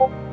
you.